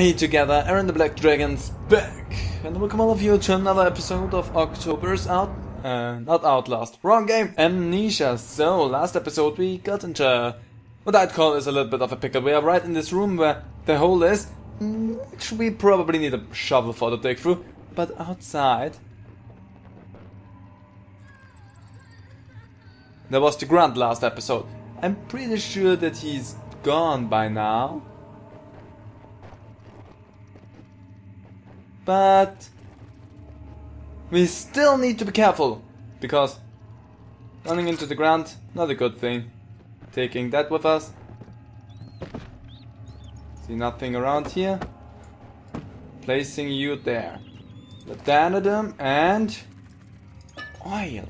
Hey together, Aaron the Black Dragon's back! And welcome all of you to another episode of October's Out... Uh, not Outlast, wrong game, Amnesia. So, last episode we got into what I'd call is a little bit of a pickle. We are right in this room where the hole is, which we probably need a shovel for to dig through. But outside... There was the grunt last episode. I'm pretty sure that he's gone by now. But we still need to be careful because running into the ground, not a good thing. Taking that with us. See nothing around here. Placing you there. Laudanum and oil.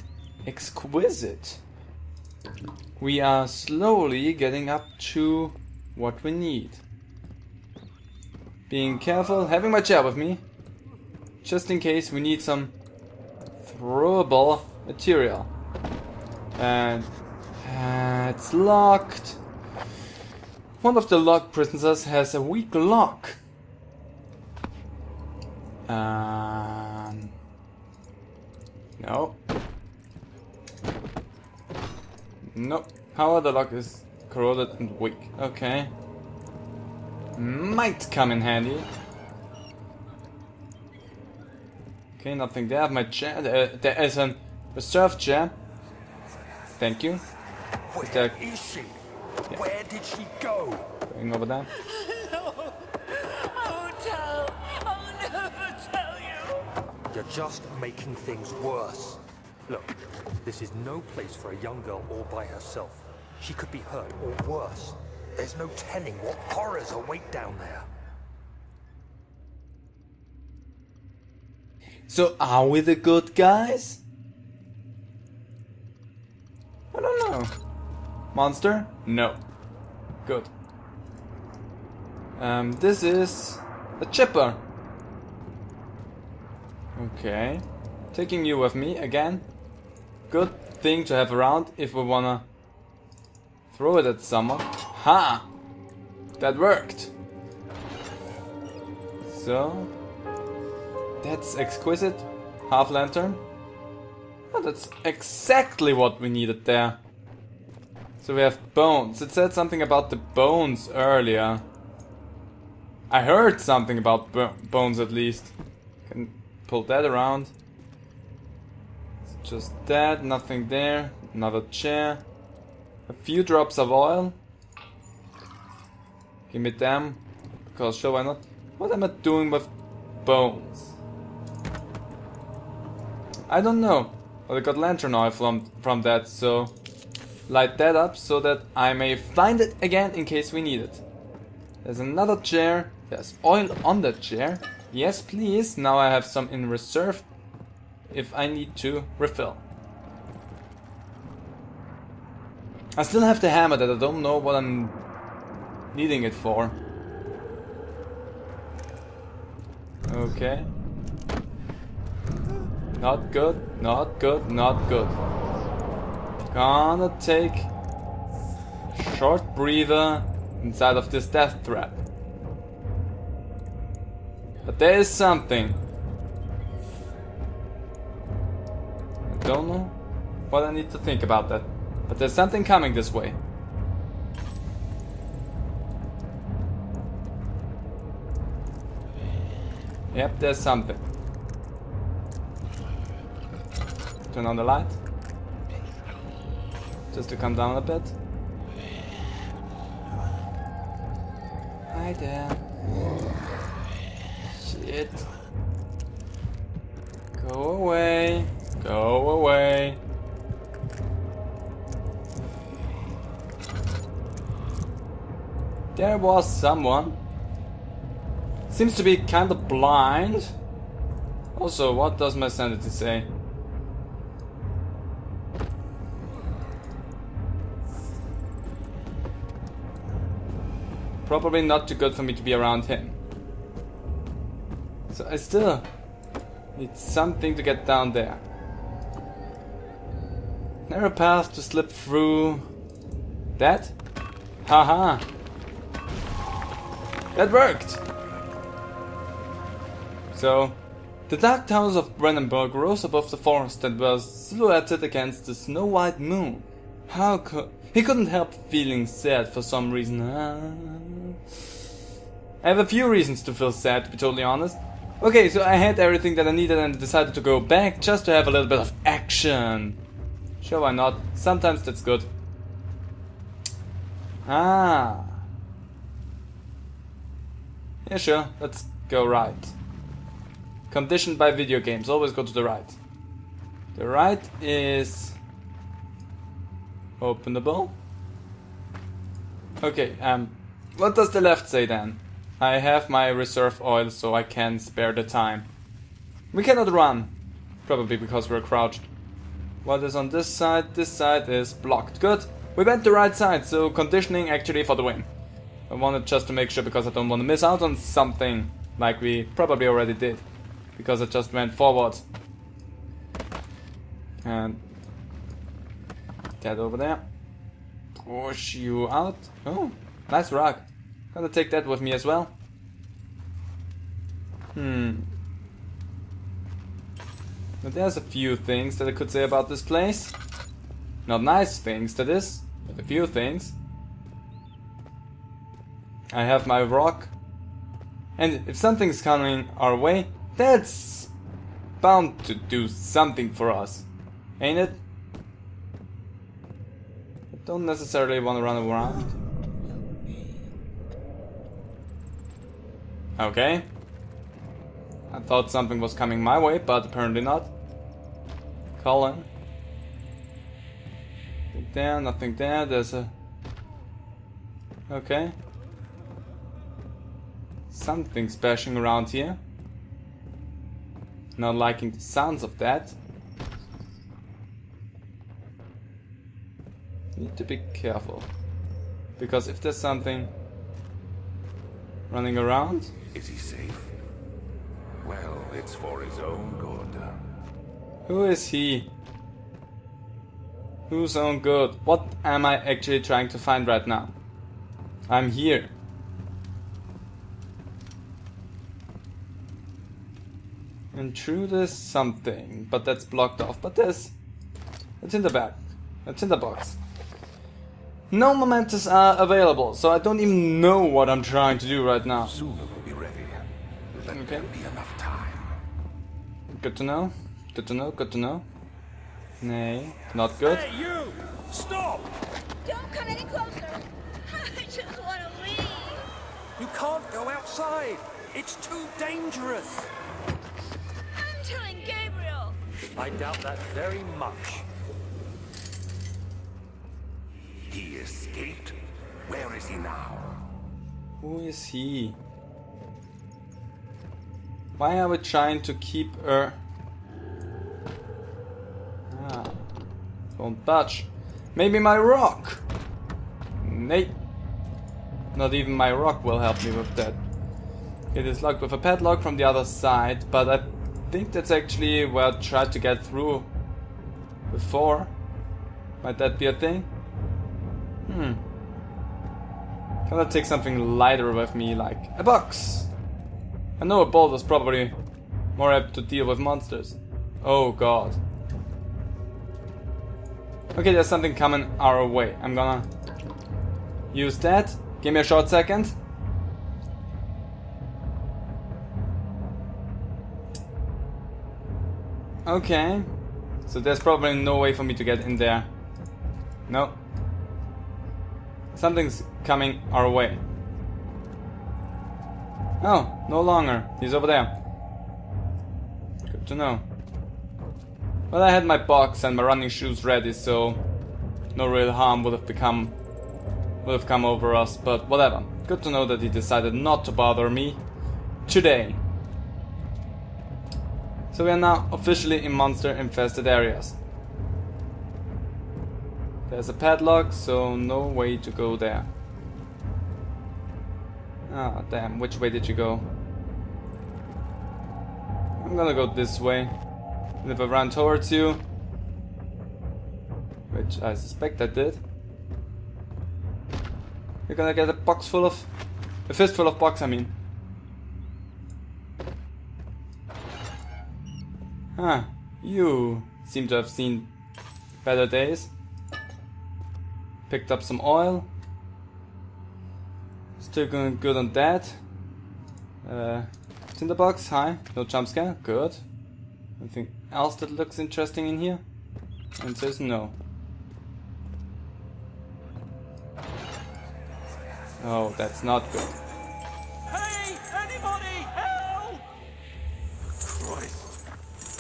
Exquisite. We are slowly getting up to what we need. Being careful, having my chair with me just in case we need some throwable material. And uh, it's locked. One of the lock prisoners has a weak lock. Um, no. No. How the lock is corroded and weak. Okay. Might come in handy. Okay, nothing there. I have my chair. There, there is a reserve chair. Thank you. Where is, there... is she? Yeah. Where did she go? Going over there. No. I won't tell. I'll never tell you. You're just making things worse. Look, this is no place for a young girl all by herself. She could be hurt or worse. There's no telling what horrors await down there. So are we the good guys? I don't know. Monster? No. Good. Um, this is a chipper. Okay. Taking you with me again. Good thing to have around if we wanna throw it at someone. Ha! That worked. So, that's exquisite. Half lantern. Oh, ah, that's exactly what we needed there. So we have bones. It said something about the bones earlier. I heard something about bones at least. Can pull that around. It's just that, nothing there. Another chair. A few drops of oil. Give me them. Because sure why not? What am I doing with bones? I don't know. But I got lantern oil from, from that, so light that up so that I may find it again in case we need it. There's another chair. There's oil on that chair. Yes, please. Now I have some in reserve if I need to refill. I still have the hammer that I don't know what I'm needing it for. Okay. Not good, not good, not good. Gonna take short breather inside of this death trap. But there is something. I don't know what I need to think about that. But there's something coming this way. Yep, there's something. Turn on the light. Just to come down a bit. Hi there. Shit. Go away. Go away. There was someone. Seems to be kind of blind. Also, what does my sanity say? Probably not too good for me to be around him. So I still need something to get down there. Narrow path to slip through. That? Haha. That worked! So, the dark towers of Brennenburg rose above the forest and were silhouetted against the snow-white moon. How could... He couldn't help feeling sad for some reason. Ah. I have a few reasons to feel sad, to be totally honest. Okay, so I had everything that I needed and decided to go back just to have a little bit of action. Sure, why not? Sometimes that's good. Ah. Yeah, sure. Let's go right. Conditioned by video games. Always go to the right. The right is openable. Okay, um, what does the left say then? I have my reserve oil, so I can spare the time. We cannot run, probably because we're crouched. What is on this side? This side is blocked. Good. We went the right side, so conditioning actually for the win. I wanted just to make sure because I don't want to miss out on something like we probably already did. Because I just went forward. And that over there. Push you out. Oh, nice rock. Gonna take that with me as well. Hmm. But there's a few things that I could say about this place. Not nice things, that is, but a few things. I have my rock. And if something's coming our way, that's bound to do something for us. Ain't it? I don't necessarily want to run around. Okay. I thought something was coming my way, but apparently not. Colin. Nothing there, nothing there. There's a... Okay. Something's bashing around here. Not liking the sounds of that. Need to be careful. Because if there's something running around... Is he safe? Well, it's for his own good. Who is he? Whose own good? What am I actually trying to find right now? I'm here. Intruder's something, but that's blocked off. But there's... It's in the back. It's in the box. No mementos are available, so I don't even know what I'm trying to do right now. Soon it will be ready. Let Okay. there be enough time. Good to know. Good to know. Good to know. Nay, not good. Hey, you! Stop! Don't come any closer. I just want to leave. You can't go outside. It's too dangerous. I'm telling Gabriel. I doubt that very much. He escaped? Where is he now? Who is he? Why are we trying to keep her? Ah, don't touch. Maybe my rock. Nay. Not even my rock will help me with that. It is locked with a padlock from the other side, but I think that's actually where I tried to get through before. Might that be a thing? Hmm. Can I take something lighter with me, like a box? I know a bolt is probably more apt to deal with monsters. Oh god. Okay, there's something coming our way. I'm gonna use that. Give me a short second. Okay. So there's probably no way for me to get in there. No. Something's coming our way. Oh, no longer. He's over there. Good to know. Well, I had my box and my running shoes ready, so no real harm would have become would have come over us, but whatever. Good to know that he decided not to bother me today. So we are now officially in monster infested areas. There's a padlock, so no way to go there. Ah, damn, which way did you go? I'm gonna go this way. And if I run towards you, which I suspect I did, you're gonna get a box full of. a fist full of box, I mean. Huh, you seem to have seen better days. Picked up some oil. Still going good on that. Uh, Tinderbox, hi. No jump scare, good. Anything else that looks interesting in here? And says no. Oh, that's not good. Hey, anybody, help! Christ,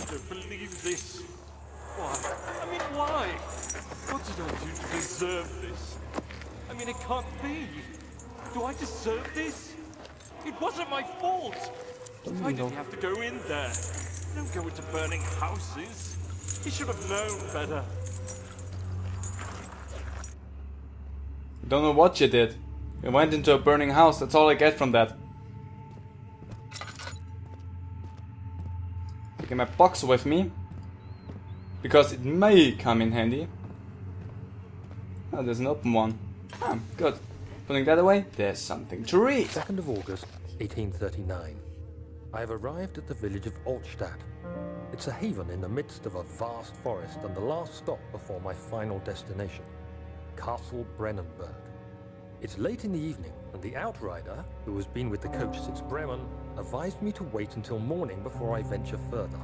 I don't believe this. Why? I mean, why? What did I do to deserve this? I mean, it can't be. Do I deserve this? It wasn't my fault. Why did he have to go in there? Don't go into burning houses. He should have known better. Don't know what you did. You went into a burning house, that's all I get from that. Taking my box with me. Because it may come in handy. Oh, there's an open one. Ah, good. Putting that away, there's something to read. 2nd of August, 1839. I have arrived at the village of Altstadt. It's a haven in the midst of a vast forest and the last stop before my final destination, Castle Brennenburg. It's late in the evening, and the outrider, who has been with the coach since Bremen, advised me to wait until morning before I venture further.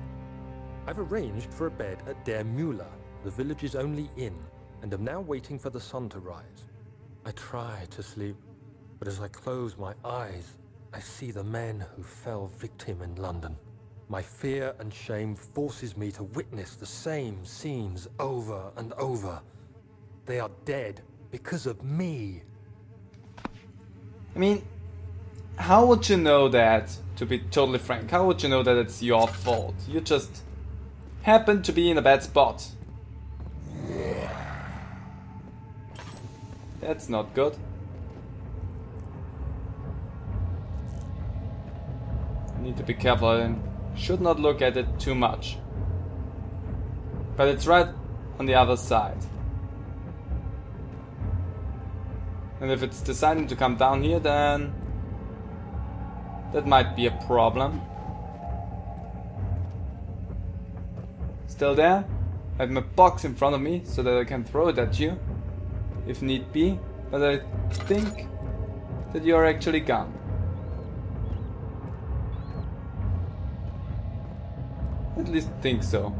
I've arranged for a bed at Der Müller, the village's only inn, and am now waiting for the sun to rise. I try to sleep, but as I close my eyes, I see the men who fell victim in London. My fear and shame forces me to witness the same scenes over and over. They are dead because of me. I mean, how would you know that, to be totally frank? How would you know that it's your fault? You just happened to be in a bad spot. That's not good. Need to be careful and should not look at it too much. But it's right on the other side. And if it's deciding to come down here, then that might be a problem. Still there? I have my box in front of me so that I can throw it at you if need be, but I think that you are actually gone. At least think so.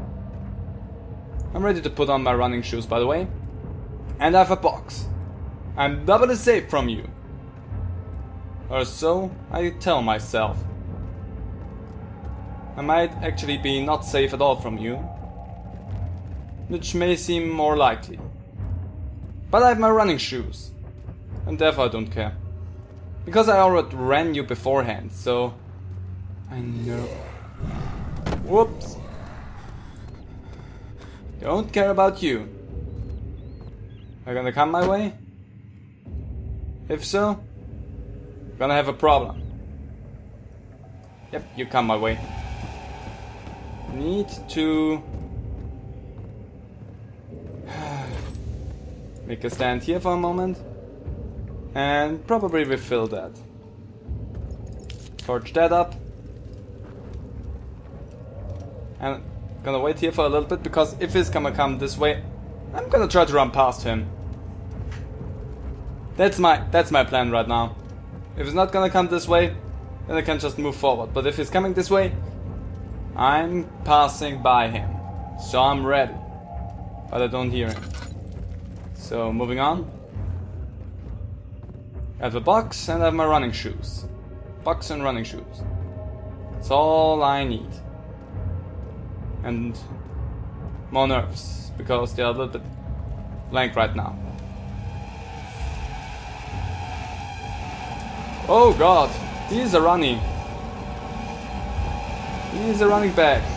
I'm ready to put on my running shoes by the way. And I have a box. I'm doubly safe from you. Or so I tell myself. I might actually be not safe at all from you. Which may seem more likely. But I have my running shoes. And therefore I don't care. Because I already ran you beforehand, so... I know... Whoops. Don't care about you. Are you gonna come my way? If so, gonna have a problem. Yep, you come my way. Need to make a stand here for a moment and probably refill that. Torch that up. And gonna wait here for a little bit because if he's gonna come this way, I'm gonna try to run past him. That's my that's my plan right now. If he's not gonna come this way, then I can just move forward. But if he's coming this way, I'm passing by him. So I'm ready. But I don't hear him. So moving on. I have a box and I have my running shoes. Box and running shoes. That's all I need. And more nerves, because they are a little bit blank right now. Oh god, he is a running. He is a running back.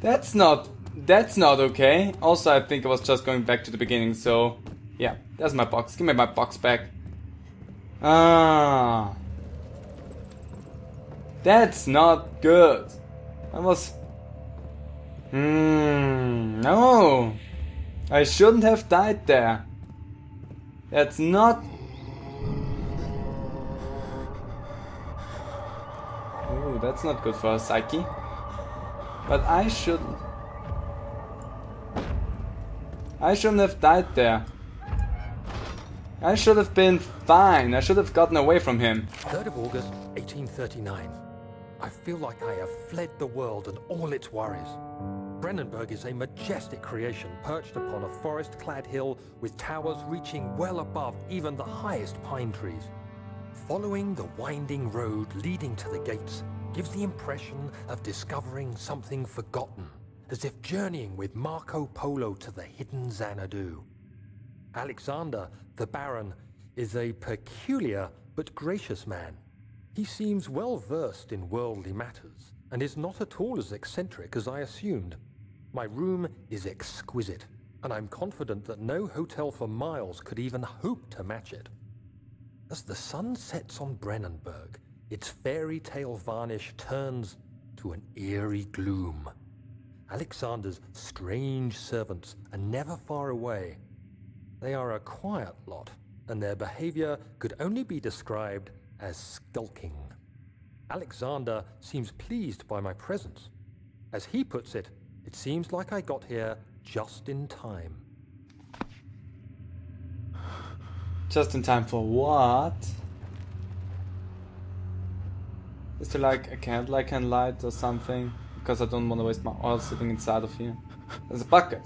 That's not that's not okay. Also, I think I was just going back to the beginning, so yeah, that's my box. Give me my box back. Ah. That's not good. I was... Hmm, no. I shouldn't have died there. That's not... Ooh, that's not good for a psyche. But I should... I shouldn't have died there. I should have been fine. I should have gotten away from him. 3rd of August, 1839. I feel like I have fled the world and all its worries. Brennenburg is a majestic creation perched upon a forest-clad hill with towers reaching well above even the highest pine trees. Following the winding road leading to the gates gives the impression of discovering something forgotten, as if journeying with Marco Polo to the hidden Xanadu. Alexander, the Baron, is a peculiar but gracious man. He seems well versed in worldly matters, and is not at all as eccentric as I assumed. My room is exquisite, and I'm confident that no hotel for miles could even hope to match it. As the sun sets on Brennenburg, its fairy tale varnish turns to an eerie gloom. Alexander's strange servants are never far away. They are a quiet lot, and their behavior could only be described as skulking. Alexander seems pleased by my presence. As he puts it, it seems like I got here just in time. Just in time for what? Is there like a candle I can light or something? Because I don't want to waste my oil sitting inside of here. There's a bucket.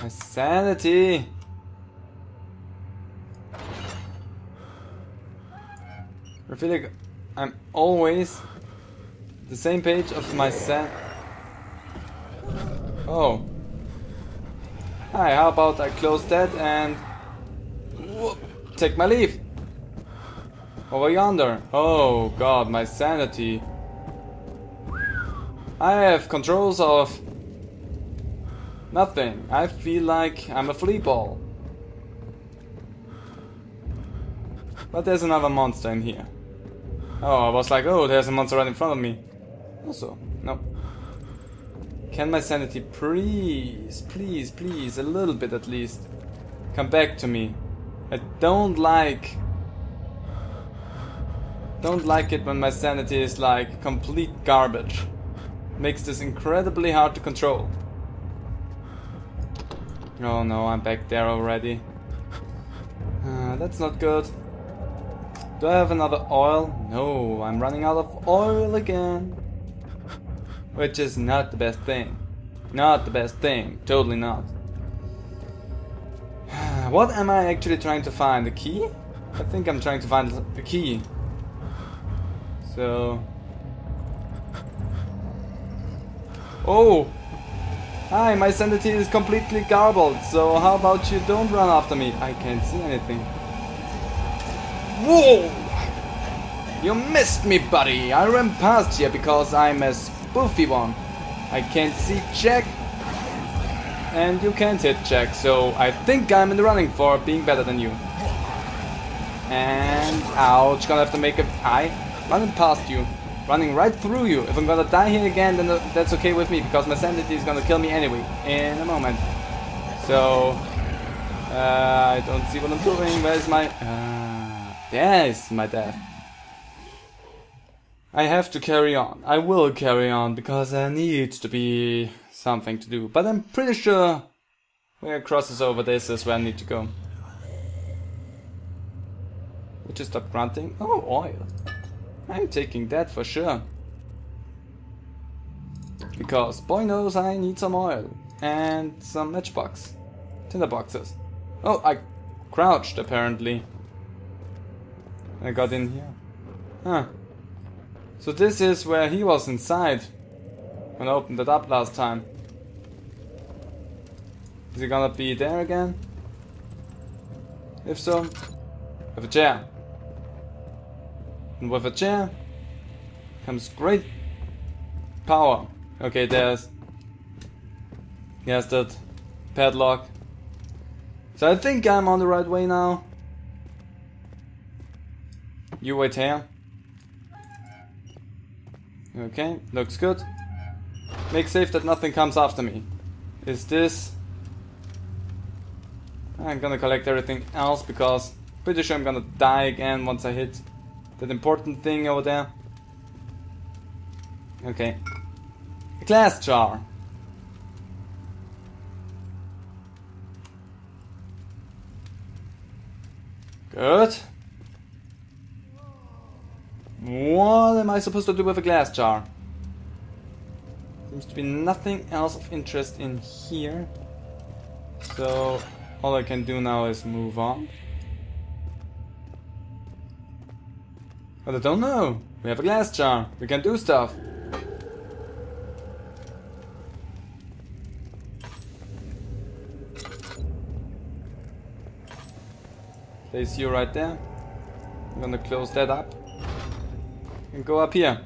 My sanity! I feel like I'm always the same page of my san... Oh. Hi, how about I close that and... Whoop, take my leave. Over yonder. Oh god, my sanity. I have controls of... Nothing. I feel like I'm a flea ball. But there's another monster in here. Oh, I was like, oh, there's a monster right in front of me. Also, no. Can my sanity please, please, please, a little bit at least, come back to me? I don't like... Don't like it when my sanity is like complete garbage. Makes this incredibly hard to control. Oh no, I'm back there already. Uh, that's not good. Do I have another oil? No, I'm running out of oil again. Which is not the best thing. Not the best thing. Totally not. What am I actually trying to find? The key? I think I'm trying to find the key. So... Oh! Hi, my sanity is completely garbled, so how about you don't run after me? I can't see anything. Whoa! You missed me, buddy! I ran past here because I'm a spoofy one. I can't see Jack, and you can't hit Jack, so I think I'm in the running for being better than you. And ouch, gonna have to make a I running past you, running right through you. If I'm gonna die here again, then that's okay with me because my sanity is gonna kill me anyway in a moment. So uh, I don't see what I'm doing. Where's my? Uh, there's my death. I have to carry on. I will carry on because I need to be something to do. But I'm pretty sure where it crosses over this is where I need to go. We just stop grunting. Oh, oil. I'm taking that for sure. Because boy knows I need some oil. And some matchbox. Tinderboxes. Oh, I crouched apparently. I got in here. Huh. So this is where he was inside when I opened it up last time. Is he gonna be there again? If so, have a chair. And with a chair comes great power. Okay, there's yes that padlock. So I think I'm on the right way now. You wait here. Okay, looks good. Make safe that nothing comes after me. Is this... I'm gonna collect everything else because pretty sure I'm gonna die again once I hit that important thing over there. Okay. A glass jar. Good. What am I supposed to do with a glass jar? Seems to be nothing else of interest in here. So all I can do now is move on. But I don't know. We have a glass jar. We can do stuff. Place you right there. I'm gonna close that up. And go up here.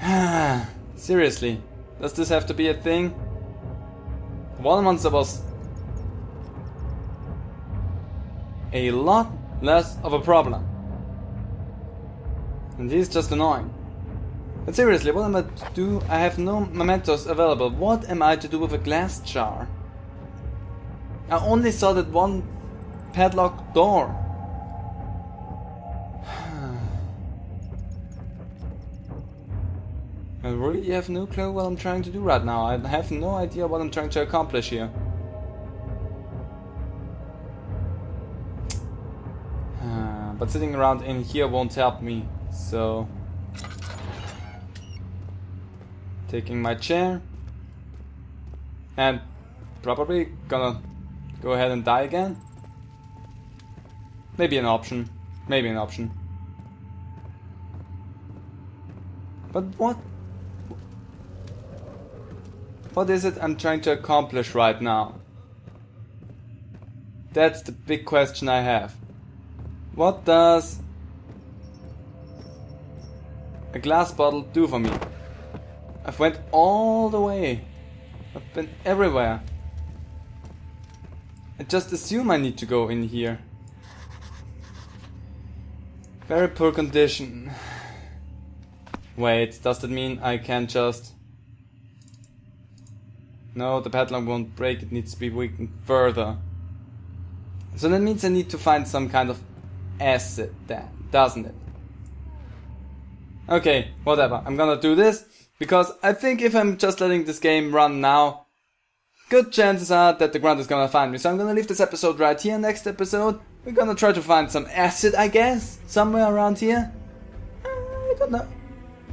Seriously. Does this have to be a thing? One monster was a lot less of a problem. And this is just annoying. But seriously, what am I to do? I have no mementos available. What am I to do with a glass jar? I only saw that one padlock door. I really have no clue what I'm trying to do right now. I have no idea what I'm trying to accomplish here. but sitting around in here won't help me, so... Taking my chair. And probably gonna go ahead and die again. Maybe an option. Maybe an option. But what what is it I'm trying to accomplish right now? That's the big question I have. What does glass bottle do for me? I've went all the way. I've been everywhere. I just assume I need to go in here. Very poor condition. Wait, does that mean I can't just... No, the padlock won't break, it needs to be weakened further. So that means I need to find some kind of acid then, doesn't it? Okay, whatever. I'm gonna do this because I think if I'm just letting this game run now, good chances are that the grunt is gonna find me. So I'm gonna leave this episode right here. Next episode, we're gonna try to find some acid, I guess, somewhere around here. I don't know.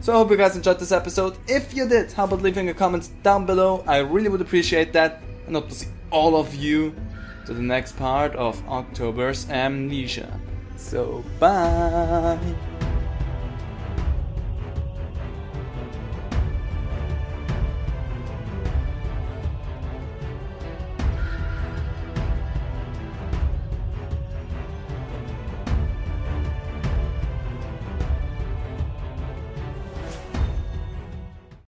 So I hope you guys enjoyed this episode. If you did, how about leaving a comment down below? I really would appreciate that. And hope to see all of you to the next part of October's Amnesia. So bye!